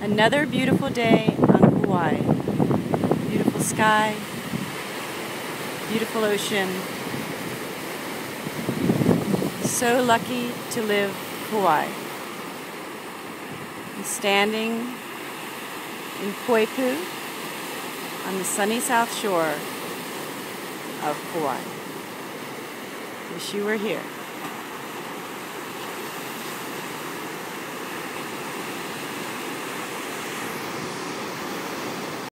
Another beautiful day on Kauai. Beautiful sky, beautiful ocean. So lucky to live Kauai. I'm standing in Poipu on the sunny south shore of Kauai. Wish you were here.